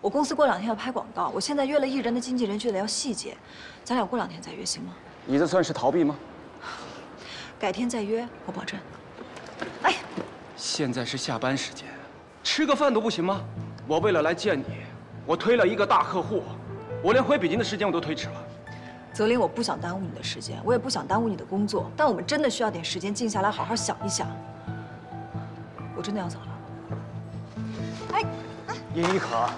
我公司过两天要拍广告，我现在约了艺人的经纪人，觉得要细节，咱俩过两天再约行吗？你这算是逃避吗？改天再约，我保证。哎，现在是下班时间，吃个饭都不行吗？我为了来见你，我推了一个大客户，我连回北京的时间我都推迟了。泽林，我不想耽误你的时间，我也不想耽误你的工作，但我们真的需要点时间静下来，好好想一想。我真的要走了。哎，殷一可，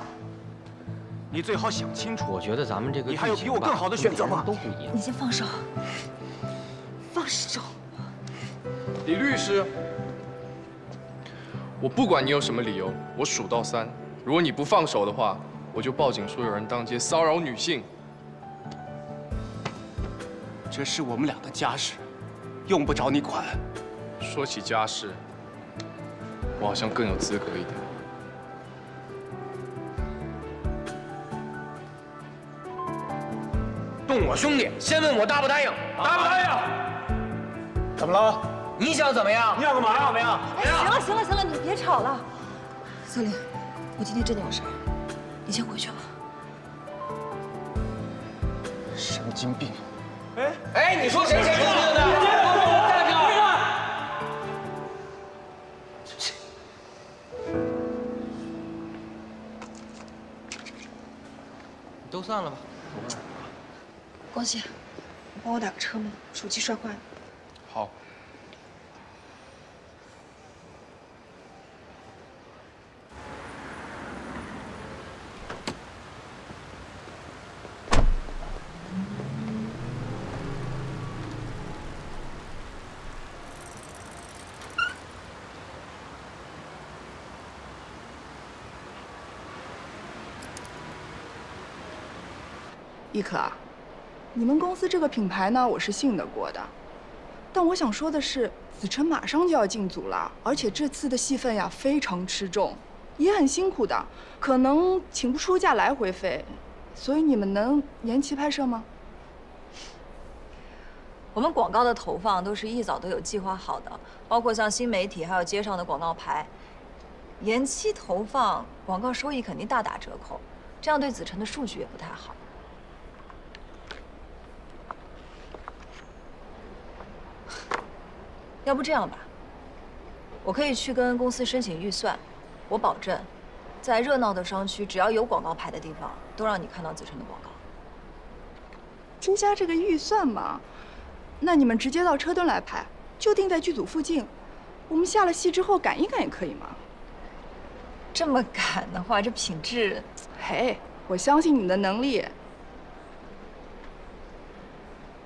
你最好想清楚，我觉得咱们这个你还有比我更好的选择吗？都不一样你。先放手，放手。李律师，我不管你有什么理由，我数到三，如果你不放手的话，我就报警说有人当街骚扰女性。这是我们俩的家事，用不着你管。说起家事，我好像更有资格一点。动我兄弟，先问我答不答应？答不答应？怎么了？你想怎么样？你想干嘛呀？怎么样？哎，行了行了行了，你别吵了。泽林，我今天真的有事儿，你先回去吧。神经病！哎，你说谁神经病呢？都散了吧。光熙，你帮我打个车吗？手机摔坏了。好，亦可啊，你们公司这个品牌呢，我是信得过的。但我想说的是，子晨马上就要进组了，而且这次的戏份呀非常吃重，也很辛苦的，可能请不出假来回费，所以你们能延期拍摄吗？我们广告的投放都是一早都有计划好的，包括像新媒体还有街上的广告牌。延期投放，广告收益肯定大打折扣，这样对子晨的数据也不太好。要不这样吧，我可以去跟公司申请预算，我保证，在热闹的商区，只要有广告牌的地方，都让你看到子辰的广告。增加这个预算嘛，那你们直接到车墩来拍，就定在剧组附近。我们下了戏之后赶一赶也可以嘛。这么赶的话，这品质……嘿，我相信你们的能力。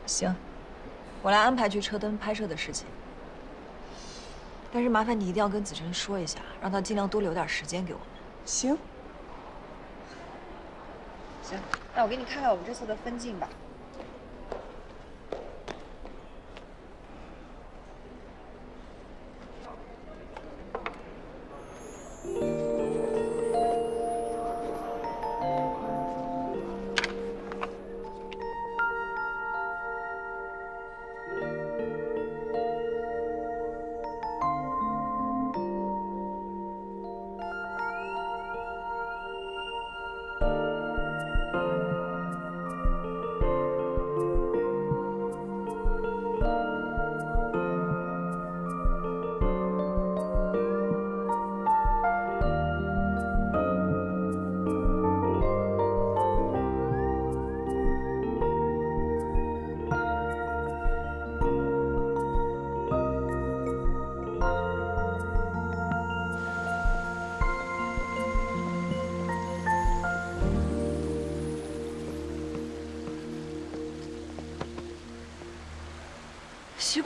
行，我来安排去车墩拍摄的事情。但是麻烦你一定要跟子辰说一下，让他尽量多留点时间给我们。行，行，那我给你看看我们这次的分镜吧。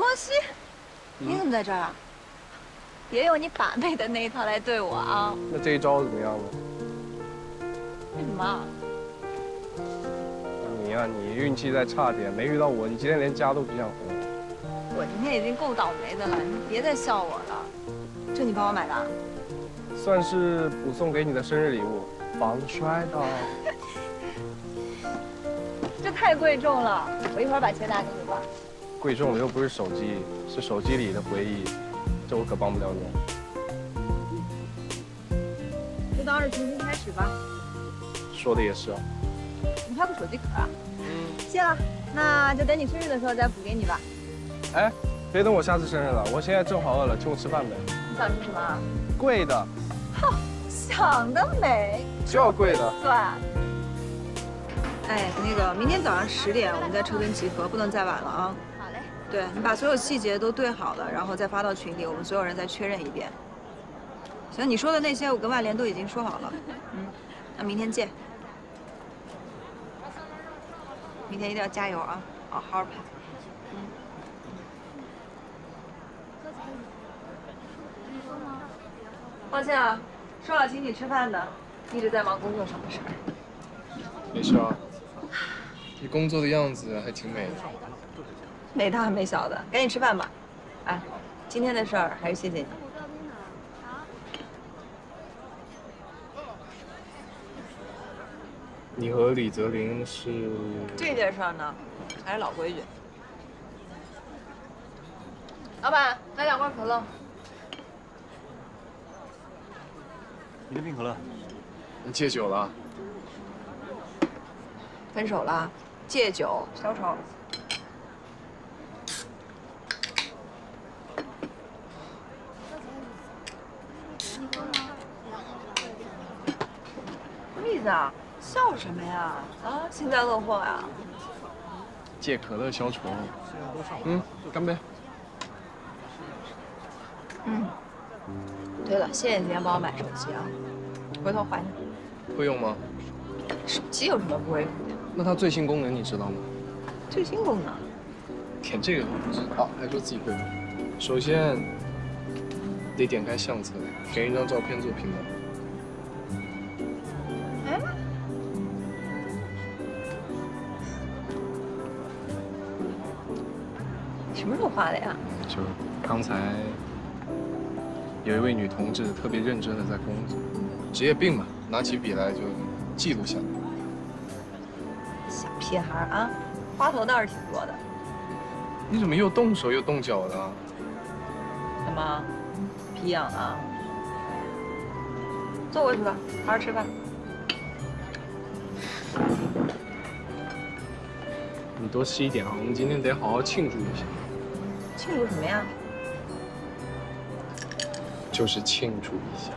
光熙，你怎么在这儿啊？别用你把妹的那一套来对我啊！那这一招怎么样呢？为什么？你呀、你运气再差点，没遇到我，你今天连家都不想回。我今天已经够倒霉的了，你别再笑我了。这你帮我买的啊？算是补送给你的生日礼物，防摔的。这太贵重了，我一会儿把钱打给你吧。贵重的又不是手机，是手机里的回忆，这我可帮不了你。就当是重新开始吧。说的也是啊。你还有个手机壳啊？嗯。谢了，那就等你生日的时候再补给你吧。哎，别等我下次生日了，我现在正好饿了，请我吃饭呗。你想吃什么啊？贵的，哼想得美，就要贵的。算。哎，那个，明天早上十点我们在车墩集合，不能再晚了啊。对你把所有细节都对好了，然后再发到群里，我们所有人再确认一遍。行，你说的那些我跟万联都已经说好了。嗯，那明天见。明天一定要加油啊，好好拍。嗯。抱歉啊，说好请你吃饭的，一直在忙工作上的事儿。没事啊。你工作的样子还挺美的。没大没小的，赶紧吃饭吧。哎，今天的事儿还是谢谢你。你和李泽林是？这件事儿呢，还是老规矩。老板，来两罐可乐。你的冰可乐。你戒酒了？分手了，戒酒消愁。笑什么呀？啊，幸灾乐祸呀？借可乐消愁。嗯，干杯。嗯。对了，谢谢你今天帮我买手机啊，回头还你。会用吗？手机有什么不会用的？那它最新功能你知道吗？最新功能？连这个都不知道，还说自己会用。首先得点开相册，选一张照片做屏幕。就刚才有一位女同志特别认真的在工作，职业病嘛，拿起笔来就记录下来。小屁孩啊，花头倒是挺多的。你怎么又动手又动脚的？怎么？皮痒了？坐过去吧，好好吃饭。你多吃一点啊，我们今天得好好庆祝一下。庆祝什么呀？就是庆祝一下。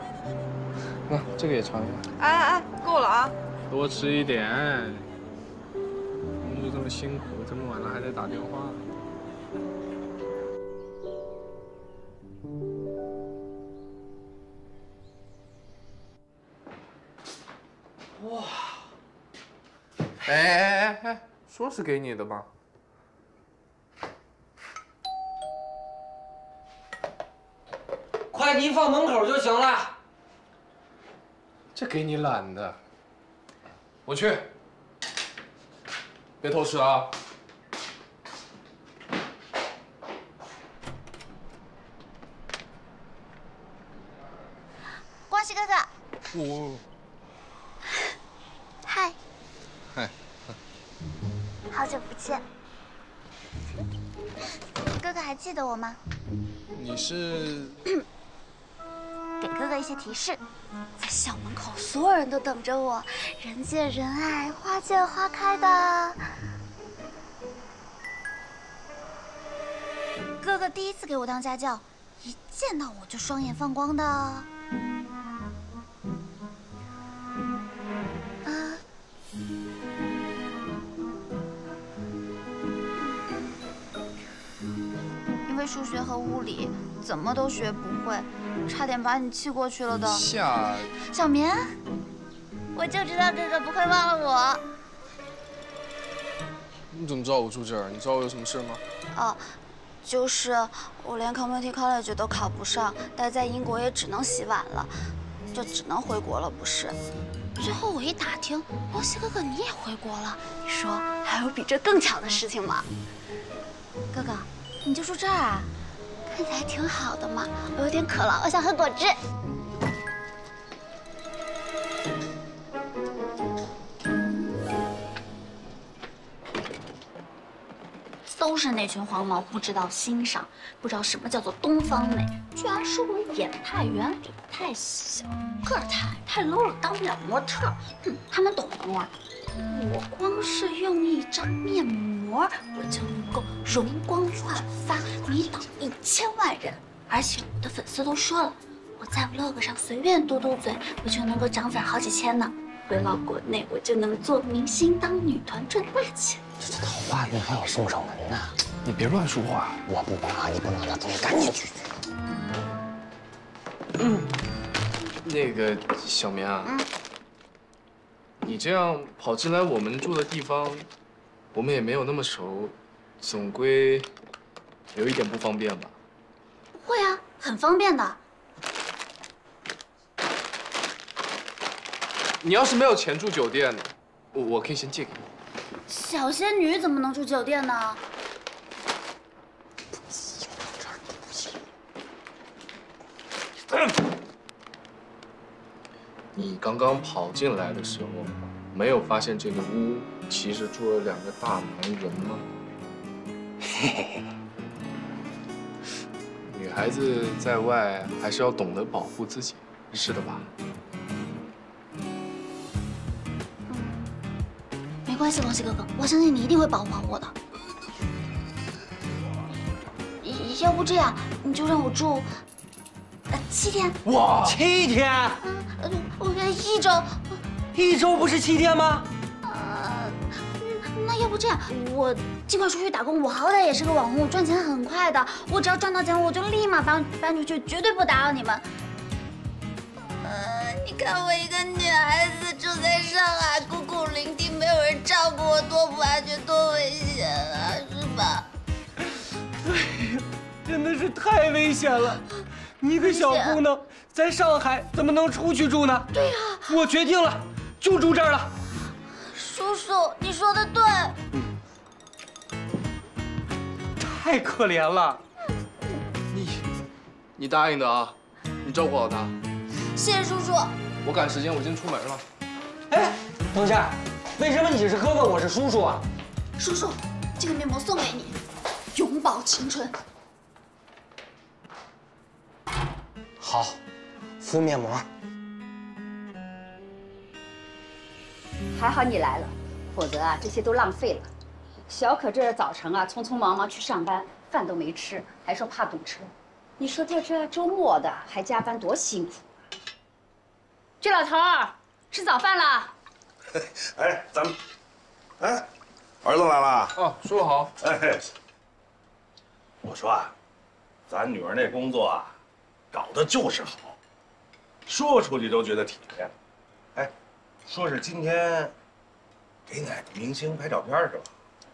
那、这个也尝一下。哎哎哎，够了啊！多吃一点。工作这么辛苦，这么晚了还在打电话。哇！哎哎哎哎，说是给你的吧？快递放门口就行了。这给你懒的。我去。别偷吃啊！光熙哥哥，我嗨，嗨，好久不见。哥哥还记得我吗？你是 给哥哥一些提示，在校门口，所有人都等着我，人见人爱，花见花开的。哥哥第一次给我当家教，一见到我就双眼放光的。因为数学和物理怎么都学不会，差点把你气过去了的。夏小棉，我就知道哥哥不会忘了我。你怎么知道我住这儿？你知道我有什么事吗？哦，就是我连 community college 都考不上，待在英国也只能洗碗了，就只能回国了，不是？最后我一打听，王希哥哥你也回国了，你说还有比这更巧的事情吗？哥哥，你就住这儿啊？看起来挺好的嘛。我有点渴了，我想喝果汁。都是那群黄毛不知道欣赏，不知道什么叫做东方美，居然说我眼太圆，嘴巴太小，个太矮太 low 了，当不了模特。哼，他们懂什么？我光是用一张面膜，我就能够容光焕发，迷倒一千万人。而且我的粉丝都说了，我在 vlog 上随便嘟嘟嘴，我就能够涨粉好几千呢。回到国内，我就能做明星，当女团赚大钱。这桃花运还要送上门呢，你别乱说话。我不管啊，你不能让他，你赶紧去。嗯那个小明啊，你这样跑进来我们住的地方，我们也没有那么熟，总归有一点不方便吧？不会啊，很方便的。你要是没有钱住酒店，我我可以先借给你。小仙女怎么能住酒店呢？你刚刚跑进来的时候，没有发现这个屋其实住了两个大男人吗？女孩子在外还是要懂得保护自己，是的吧？没关系，王喜哥哥，我相信你一定会保护好我的。要不这样，你就让我住，呃，七天。哇，七天，呃，一周。一周不是七天吗？呃，那要不这样，我尽快出去打工。我好歹也是个网红，赚钱很快的。我只要赚到钱，我就立马搬搬出去，绝对不打扰你们。呃，你看我一个女孩子住在上海，孤苦伶仃，没有人照顾我，多不安全，多危险啊，是吧？真的是太危险了！你一个小姑娘在上海怎么能出去住呢？对呀、我决定了，就住这儿了。叔叔，你说的对。太可怜了，你你答应的啊，你照顾好他。谢谢叔叔。我赶时间，我先出门了。哎，等一下，为什么你是哥哥，我是叔叔啊？叔叔，这个面膜送给你，永葆青春。好，敷面膜。还好你来了，否则啊，这些都浪费了。小可这早晨啊，匆匆忙忙去上班，饭都没吃，还说怕堵车。你说这这周末的还加班，多辛苦啊！这老头儿吃早饭了。哎，咱们，哎，儿子来了。哦，叔叔好。哎，我说啊，咱女儿那工作啊，搞的就是好，说出去都觉得体面。哎，说是今天给哪个明星拍照片是吧？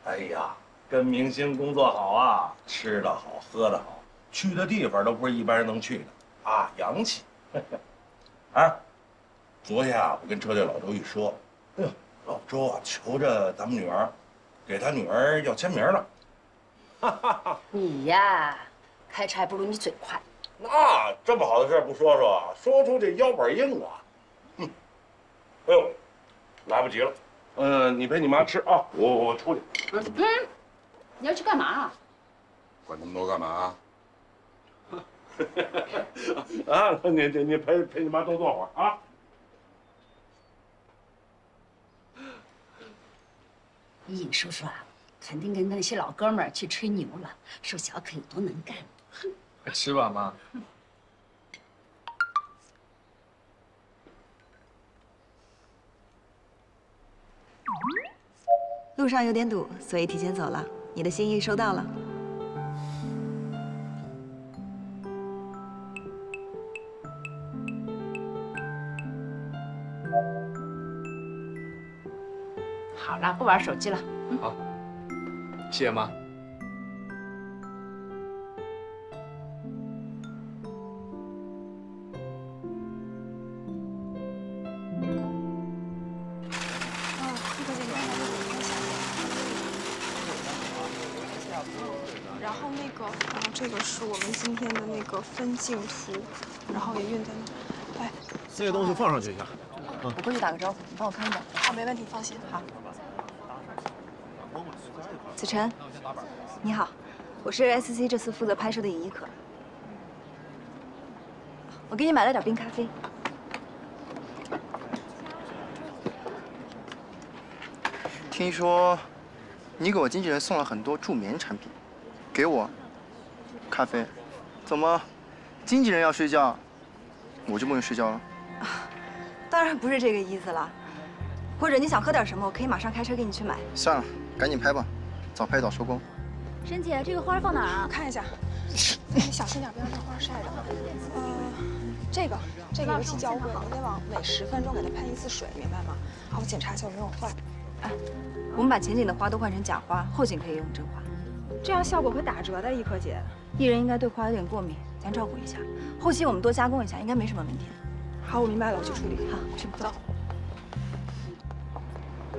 哎呀，跟明星工作好啊，吃的好，喝的好，去的地方都不是一般人能去的啊，洋气。啊，昨天啊，我跟车队老周一说，哎呦，老周啊，求着咱们女儿，给他女儿要签名了。你呀，开车还不如你嘴快。那这么好的事儿不说说，说出这腰板硬啊！哼，哎呦，来不及了。嗯、你陪你妈吃啊，我我出去。嗯，你要去干嘛啊？管那么多干嘛？啊，你你你陪陪你妈多坐会儿啊。尹叔叔啊，肯定跟那些老哥们儿去吹牛了，说小可有多能干。快吃吧，妈。路上有点堵，所以提前走了。你的心意收到了。好了，不玩手机了。好，谢谢妈。个分镜图，然后也运在那。哎，这些东西放上去一下。我过去打个招呼，你帮我看着。好，没问题，放心。好。子晨，你好，我是 SC 这次负责拍摄的尹一可。我给你买了点冰咖啡。听说你给我经纪人送了很多助眠产品，给我咖啡，怎么经纪人要睡觉，我就不能睡觉了？当然不是这个意思了。或者你想喝点什么，我可以马上开车给你去买。算了，赶紧拍吧，早拍早收工。沈姐，这个花放哪儿啊？看一下，你 小心点，别让这花晒着。呃，这个这个油漆娇贵，你得往每十分钟给它喷一次水，明白吗？好，我检查一下有没有坏。哎，我们把前景的花都换成假花，后景可以用真花，这样效果会打折的，一可姐。艺人应该对花有点过敏，咱照顾一下。后期我们多加工一下，应该没什么问题。好，我明白了，我去处理。好，去吧。走。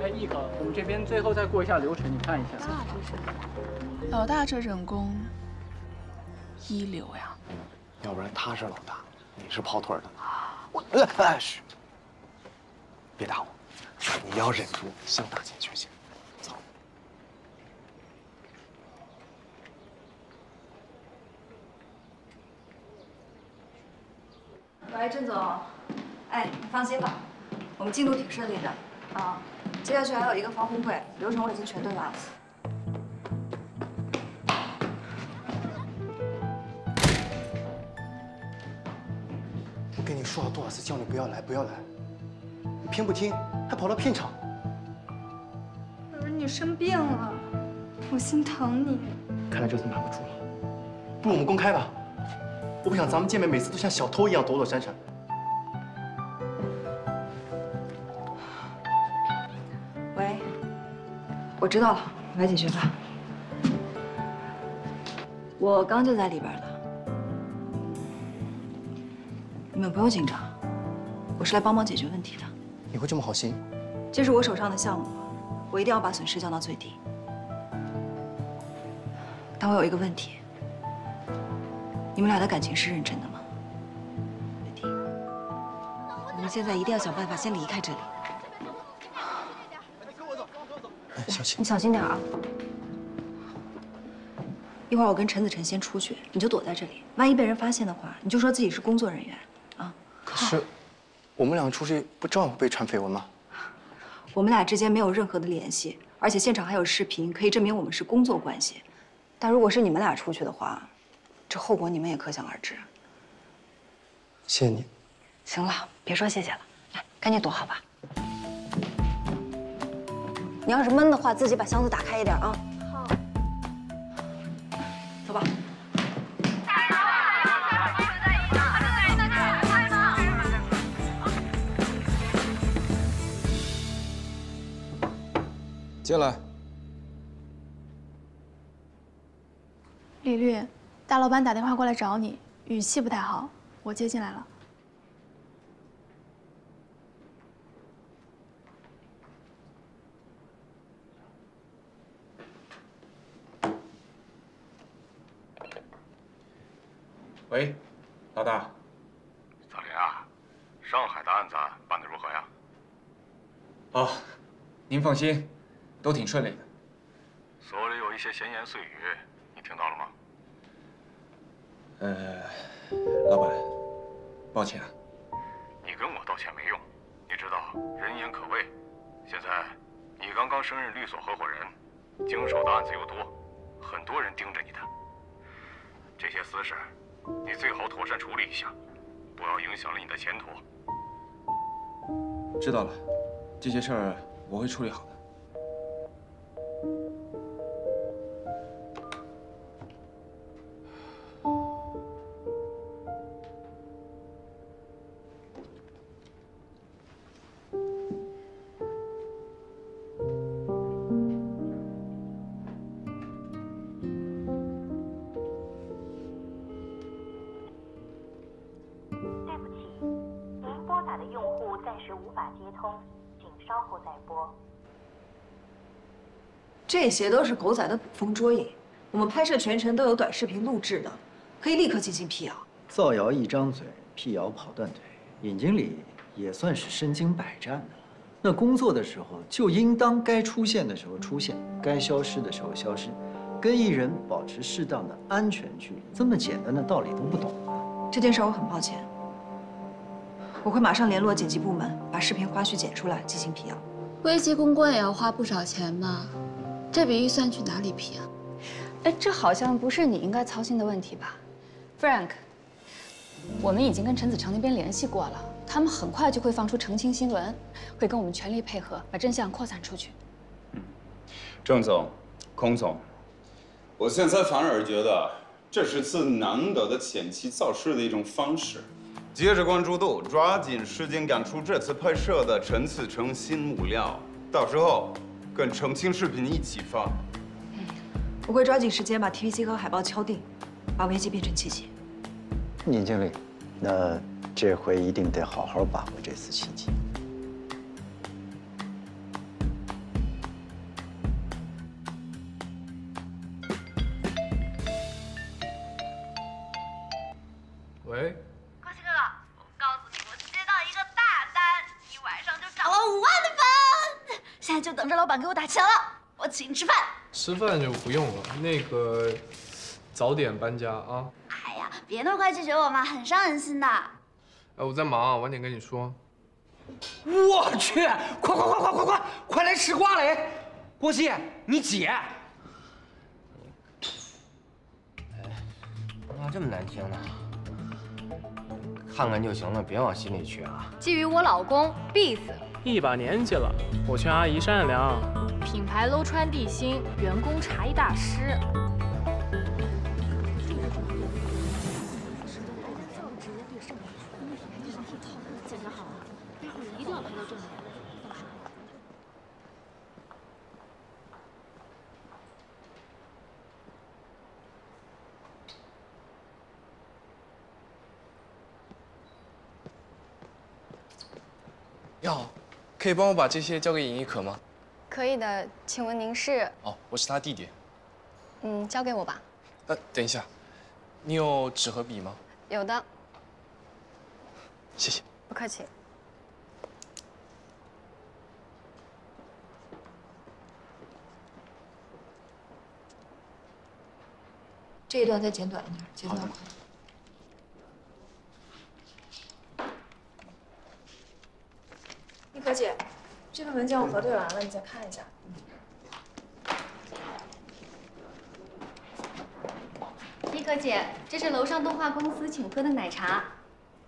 哎，易哥，我们这边最后再过一下流程，你看一下。啊，真是。老大这整工一流呀。要不然他是老大，你是跑腿的。我，哎，嘘，别打我。你要忍住，向大姐学习。喂，郑总。哎，你放心吧，我们进度挺顺利的。啊，接下去还有一个发布会，流程我已经全对完了。我跟你说了多少次，叫你不要来，不要来，你偏不听，还跑到片场。儿你生病了，我心疼你。看来这次瞒不住了，不如我们公开吧。我不想咱们见面每次都像小偷一样躲躲闪闪。喂，我知道了，来解决吧。我刚就在里边了，你们不用紧张，我是来帮忙解决问题的。你会这么好心？这是我手上的项目，我一定要把损失降到最低。但我有一个问题，你们俩的感情是认真的吗？我们现在一定要想办法先离开这里。哎，小心！你小心点啊！一会儿我跟陈子晨先出去，你就躲在这里。万一被人发现的话，你就说自己是工作人员，啊。可是，我们俩出去不照样会被传绯闻吗？我们俩之间没有任何的联系，而且现场还有视频可以证明我们是工作关系。但如果是你们俩出去的话，这后果你们也可想而知。谢谢你。行了，别说谢谢了，来，赶紧躲好吧。你要是闷的话，自己把箱子打开一点啊。好。走吧。进来。李律，大老板打电话过来找你，语气不太好，我接进来了。喂，老大。小林啊，上海的案子办得如何呀？哦，您放心，都挺顺利的。所里有一些闲言碎语，你听到了吗？呃，老板，抱歉啊。你跟我道歉没用，你知道人言可畏。现在你刚刚升任律所合伙人，经手的案子又多，很多人盯着你的。这些私事，你最好妥善处理一下，不要影响了你的前途。知道了，这些事儿我会处理好的。这些都是狗仔的捕风捉影，我们拍摄全程都有短视频录制的，可以立刻进行辟谣。造谣一张嘴，辟谣跑断腿，尹经理也算是身经百战的了。那工作的时候就应当该出现的时候出现，该消失的时候消失，跟艺人保持适当的安全距离，这么简单的道理都不懂吗？这件事我很抱歉，我会马上联络剪辑部门，把视频花絮剪出来进行辟谣。危机公关也要花不少钱吧？这笔预算去哪里批啊？哎，这好像不是你应该操心的问题吧，Frank？我们已经跟陈子成那边联系过了，他们很快就会放出澄清新闻，会跟我们全力配合，把真相扩散出去。嗯郑总，孔总，我现在反而觉得这是次难得的前期造势的一种方式。借着关注度，抓紧时间赶出这次拍摄的陈子成新物料，到时候跟澄清视频一起发。我会抓紧时间把 TVC 和海报敲定，把危机变成契机。尹经理，那这回一定得好好把握这次契机。吃饭就不用了，那个早点搬家啊。哎呀，别那么快拒绝我嘛，很伤人心的。哎，我在忙，晚点跟你说。我去，快快快快快快，快来吃瓜嘞！郭熙，你姐。话这么难听呢？看看就行了，别往心里去啊。觊觎我老公，必死！一把年纪了，我劝阿姨善良。品牌搂穿地心，员工茶艺大师。你好，可以帮我把这些交给尹一可吗？可以的，请问您是？哦，我是他弟弟。嗯，交给我吧。呃，等一下，你有纸和笔吗？有的，谢谢。不客气。这一段再剪短一点，节奏要快。妮可姐，这个文件我核对完了，你再看一下。一可姐，这是楼上动画公司请喝的奶茶。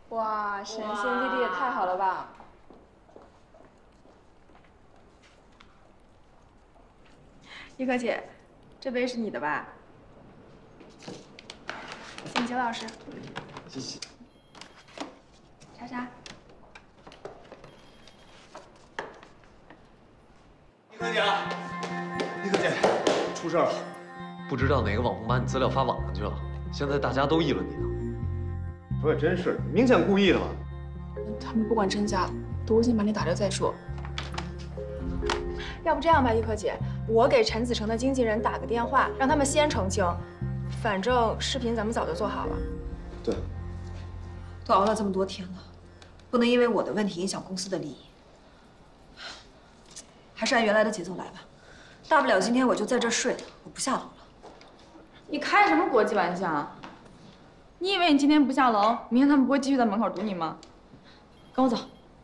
哇，神仙弟弟也太好了吧！一可姐，这杯是你的吧？请邱老师。谢谢。莎莎。妮可姐，妮可姐，出事了！不知道哪个网红把你资料发网上去了，现在大家都议论你呢。我也真是，明显故意的嘛。他们不管真假，都先把你打掉再说。要不这样吧，依可姐，我给陈子成的经纪人打个电话，让他们先澄清。反正视频咱们早就做好了。对。都熬了这么多天了，不能因为我的问题影响公司的利益。还是按原来的节奏来吧，大不了今天我就在这睡，我不下楼了。你开什么国际玩笑？你以为你今天不下楼，明天他们不会继续在门口堵你吗？跟我走，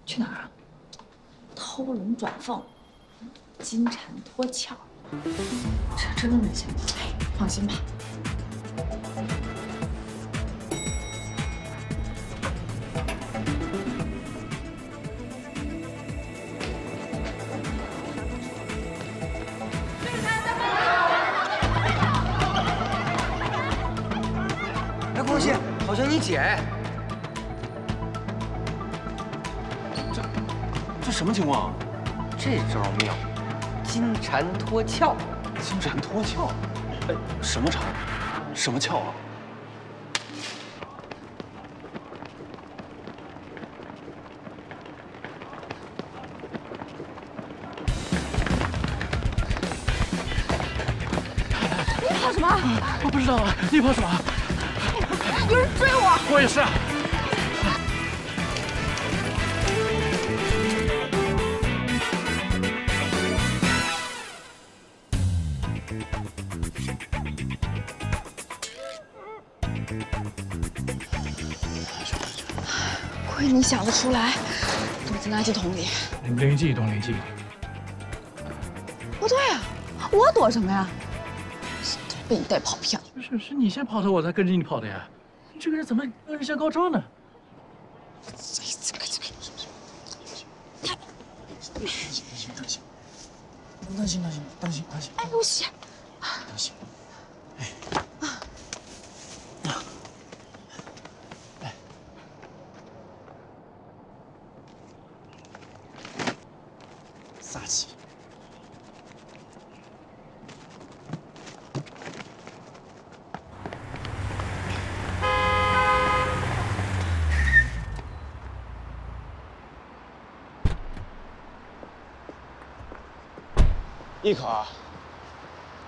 去哪儿啊？偷龙转凤，金蝉脱壳。这真的没见过。放心吧。这什么情况？这招妙，金蝉脱壳。金蝉脱壳？哎，什么蝉？什么壳啊？你跑什么？啊？我不知道啊，你跑什么？有人追我！我也是。想得出来，躲在垃圾桶里。灵机一动，灵机。不对啊，我躲什么呀？被你带跑偏了。不是是你先跑的，我才跟着你跑的呀。你这个人怎么恶人先告状呢？当心当心当心当心！哎，露西，当心！撒气！易可，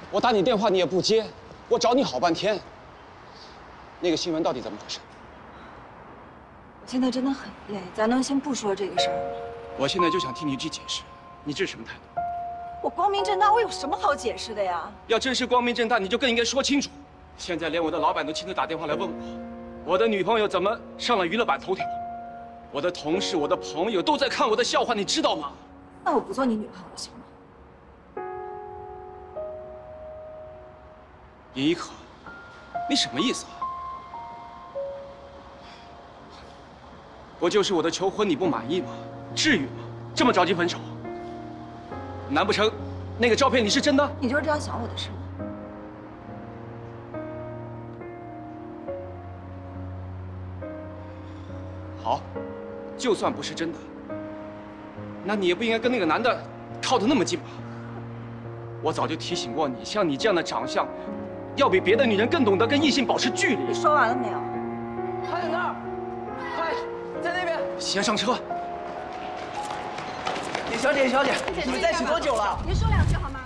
我打你电话你也不接，我找你好半天。那个新闻到底怎么回事？我现在真的很累，咱能先不说这个事儿吗？我现在就想听你一句解释，你这是什么态度？我光明正大，我有什么好解释的呀？要真是光明正大，你就更应该说清楚。现在连我的老板都亲自打电话来问我，我的女朋友怎么上了娱乐版头条，我的同事、我的朋友都在看我的笑话，你知道吗？那我不做你女朋友行吗？尹一可，你什么意思啊？不就是我的求婚你不满意吗？至于吗？这么着急分手？难不成那个照片你是真的？你就是这样想我的是吗？好，就算不是真的，那你也不应该跟那个男的靠得那么近吧？我早就提醒过你，像你这样的长相，要比别的女人更懂得跟异性保持距离。你说完了没有？他在那儿，快，在那边。先上车。李小姐，李小姐，你们在一起多久了？您说两句好吗？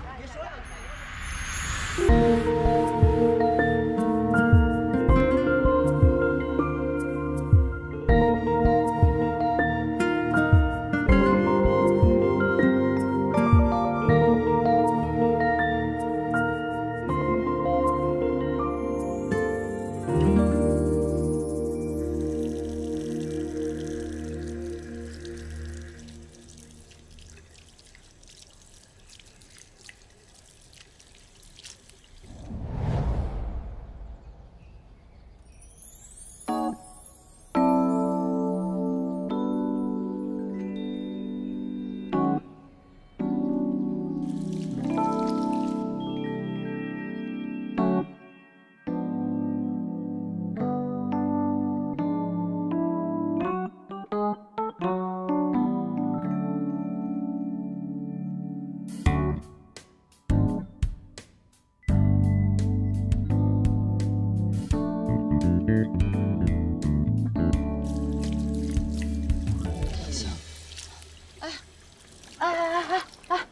哎哎哎哎哎！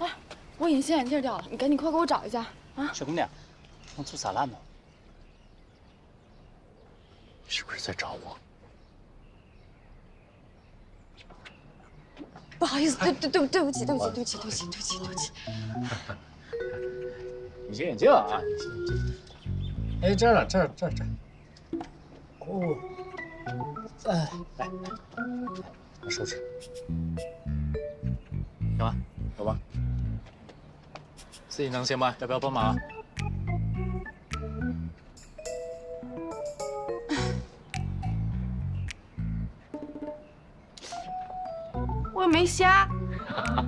哎，我隐形眼镜掉了，你赶紧快给我找一下啊！小姑娘，弄出啥烂了？你是不是在找我？不好意思，对对对对不起，对不起，对不起，对不起，对不起，对不起。隐形眼镜啊，隐形眼镜。哎，这儿呢，这儿这儿这儿。哦，哎，来来，拿手指。行吧，走吧。自己能行吗？要不要帮忙？我又没瞎。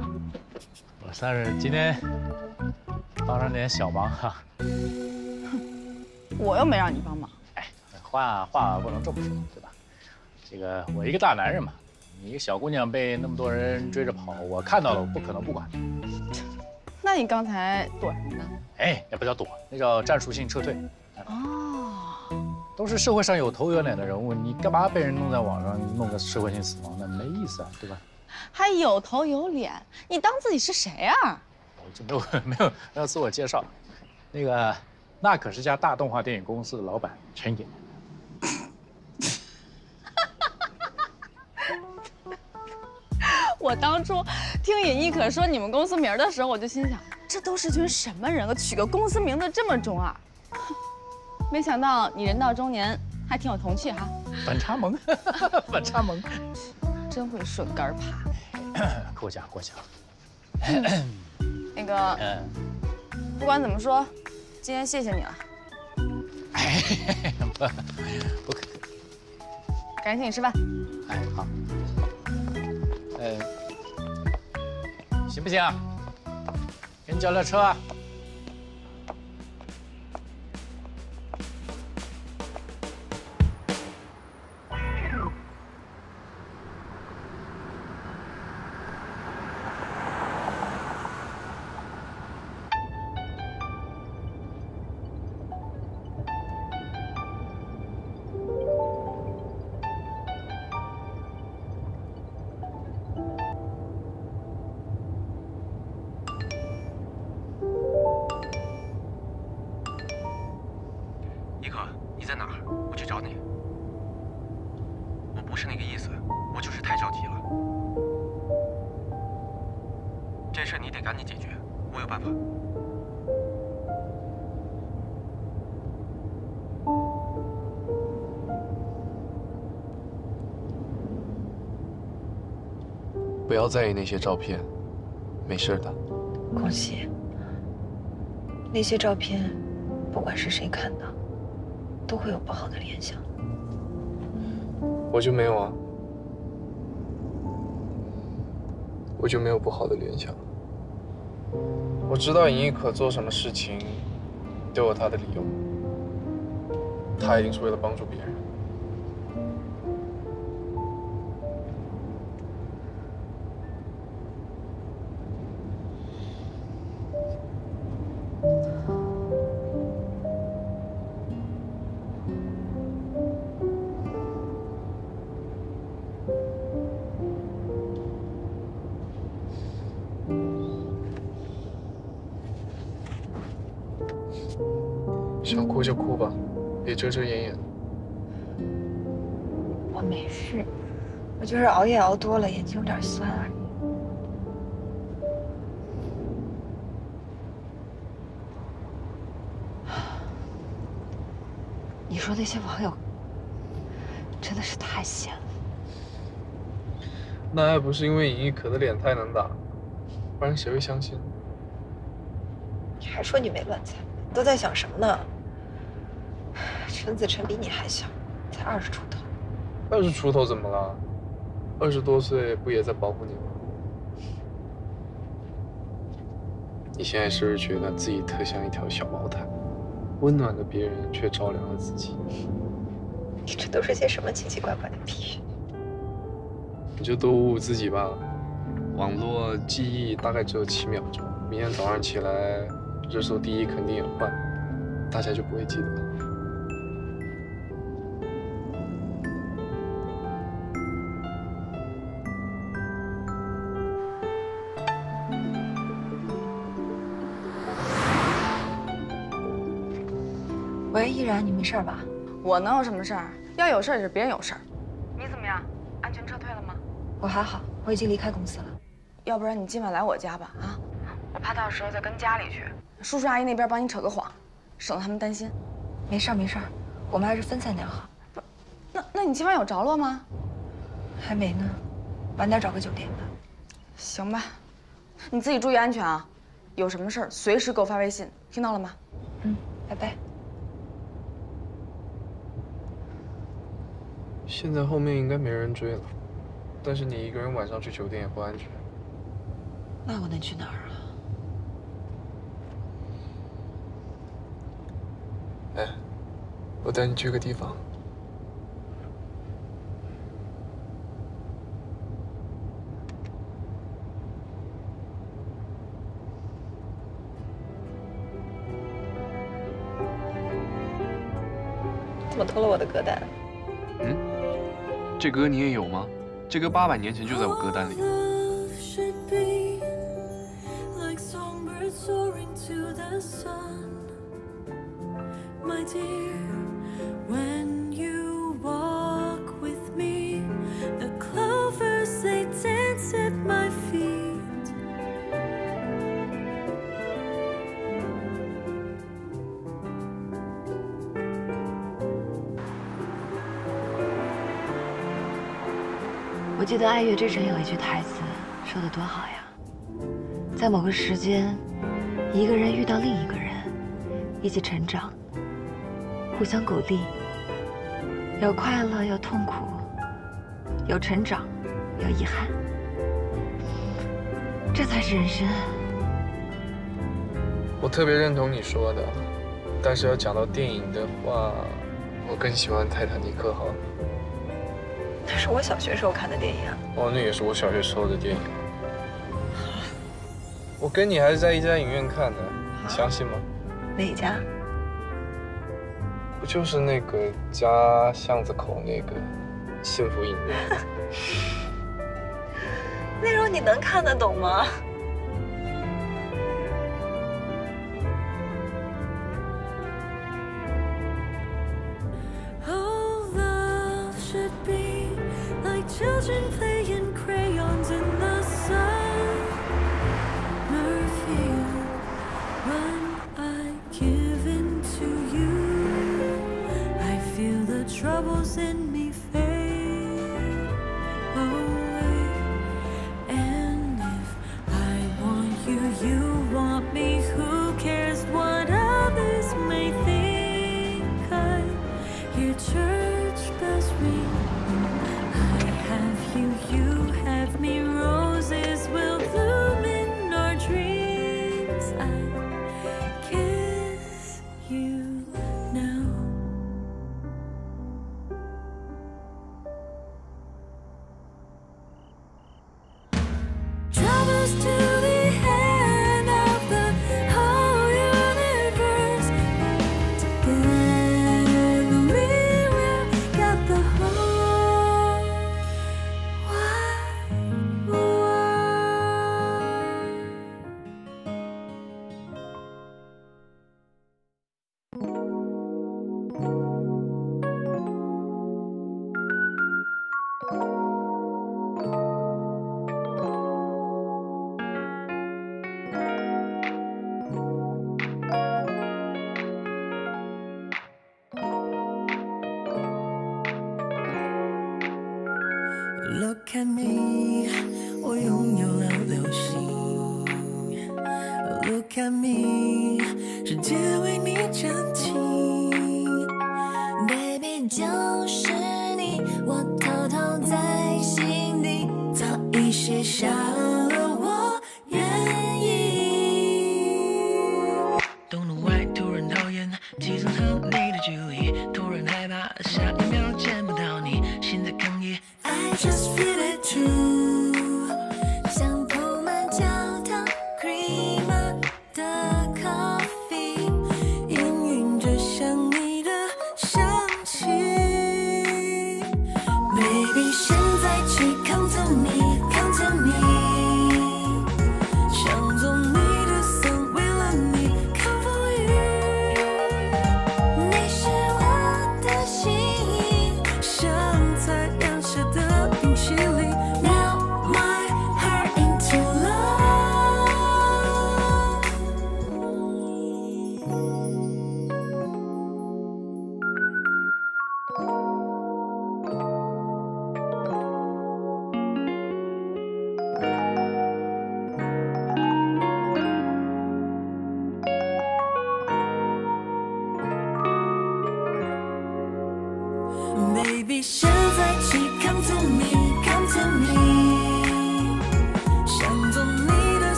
我算是今天帮上点小忙哈。我又没让你帮忙。哎，话话不能这么说，对吧？这个我一个大男人嘛，你一个小姑娘被那么多人追着跑，我看到了，我不可能不管。那你刚才躲什么呢？哎，那不叫躲，那叫战术性撤退。哦，都是社会上有头有脸的人物，你干嘛被人弄在网上弄个社会性死亡？那没意思啊，对吧？还有头有脸，你当自己是谁啊？我就没有没有没有自我介绍。那个那可是家大动画电影公司的老板陈野。我当初听尹亦可说你们公司名的时候，我就心想，这都是群什么人啊？取个公司名字这么中二。没想到你人到中年还挺有童趣哈。反差萌，反差萌，真会顺杆爬。过奖过奖。那个，不管怎么说，今天谢谢你了。哎，不，不客气。赶紧请你吃饭。哎，好。呃，行不行？给你叫辆车。去找你。我不是那个意思，我就是太着急了。这事你得赶紧解决，我有办法。不要在意那些照片，没事的。恭喜。那些照片，不管是谁看到，都会有不好的联想。我就没有啊，我就没有不好的联想。我知道尹亦可做什么事情都有她的理由，她一定是为了帮助别人。想哭就哭吧，别遮遮掩掩。我没事，我就是熬夜熬多了，眼睛有点酸而已。你说那些网友真的是太闲了。那还不是因为尹亦可的脸太能打，不然谁会相信？你还说你没乱猜，都在想什么呢？陈子辰比你还小，才二十出头。二十出头怎么了？二十多岁不也在保护你吗？你现在是不是觉得自己特像一条小毛毯，温暖了别人，却着凉了自己？你这都是些什么奇奇怪怪的比喻？你就多捂捂自己吧。网络记忆大概只有七秒钟，明天早上起来，热搜第一肯定也换，大家就不会记得了。喂，依然，你没事吧？我能有什么事儿？要有事儿也是别人有事儿。你怎么样？安全撤退了吗？我还好，我已经离开公司了。要不然你今晚来我家吧？啊，我怕到时候再跟家里去，叔叔阿姨那边帮你扯个谎，省得他们担心。没事儿没事儿，我们还是分散点好。那那你今晚有着落吗？还没呢，晚点找个酒店吧。行吧，你自己注意安全啊！有什么事儿随时给我发微信，听到了吗？嗯，拜拜。现在后面应该没人追了，但是你一个人晚上去酒店也不安全。那我能去哪儿啊？哎，我带你去个地方。这歌你也有吗？这歌八百年前就在我歌单里。记得《爱乐之城》有一句台词，说的多好呀！在某个时间，一个人遇到另一个人，一起成长，互相鼓励，有快乐，有痛苦，有成长，有遗憾，这才是人生。我特别认同你说的，但是要讲到电影的话，我更喜欢《泰坦尼克号》。那是我小学时候看的电影啊。哦，那也是我小学时候的电影。我跟你还是在一家影院看的，你相信吗？哪一家？不就是那个家巷子口那个幸福影院？那时候你能看得懂吗？